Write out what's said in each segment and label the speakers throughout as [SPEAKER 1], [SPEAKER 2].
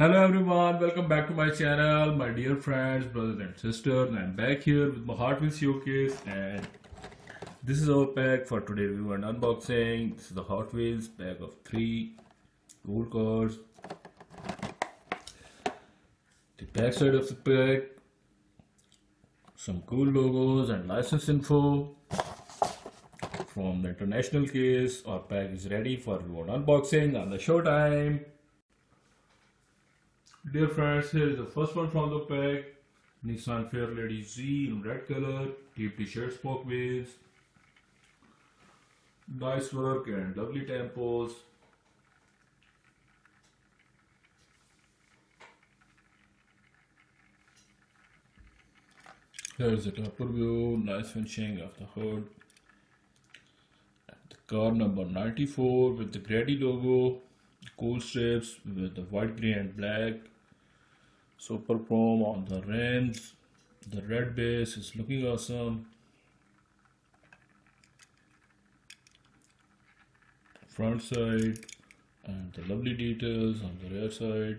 [SPEAKER 1] Hello everyone, welcome back to my channel, my dear friends, brothers and sisters. I'm back here with my Hot Wheels showcase and this is our pack for today review and unboxing. This is the Hot Wheels pack of three gold cars. The back side of the pack, some cool logos and license info from the international case. Our pack is ready for review and unboxing on the showtime. Dear friends, here is the first one from the pack. Nissan Fairlady Z in red color, deep t-shirt spoke wheels. Nice work and lovely tempos. Here is the upper view, nice finishing of the hood. The car number 94 with the GReddy logo, cool strips with the white, grey and black. Super chrome on the rims. The red base is looking awesome. Front side and the lovely details on the rear side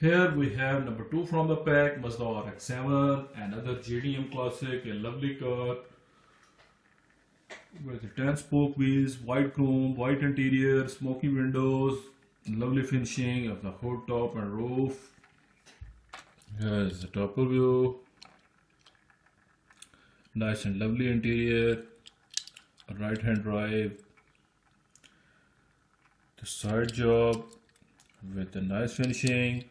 [SPEAKER 1] Here we have number 2 from the pack, Mazda RX-7, another JDM classic, a lovely car with 10 spoke wheels, white chrome, white interior, smoky windows, lovely finishing of the hood top and roof. Here is the top view, nice and lovely interior, right hand drive, the side job with a nice finishing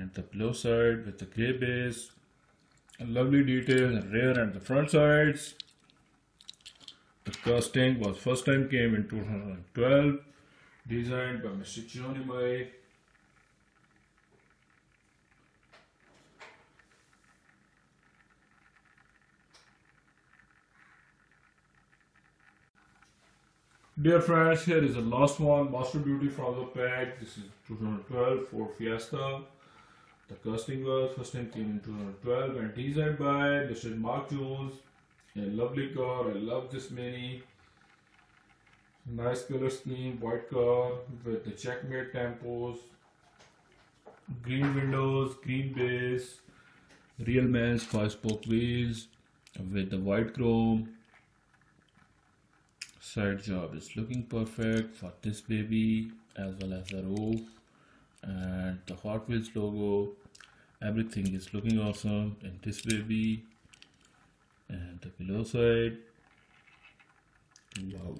[SPEAKER 1] and the below side with the gray base lovely detail the rear and the front sides the casting was first time came in 2012 designed by Mr. May Dear friends, here is the last one, Master Beauty from the pack. This is 2012 Ford Fiesta. The casting was first time came in 2012 and designed by Mr. Mark Jones. A lovely car, I love this Mini. Nice color scheme, white car with the checkmate tempos, green windows, green base, real man's five spoke wheels with the white chrome. Side job is looking perfect for this baby as well as the roof and the Hot Wheels logo everything is looking awesome in this baby and the below side wow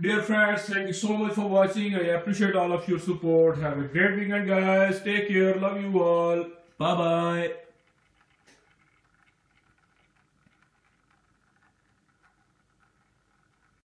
[SPEAKER 1] Dear friends, thank you so much for watching. I appreciate all of your support. Have a great weekend, guys. Take care. Love you all. Bye bye.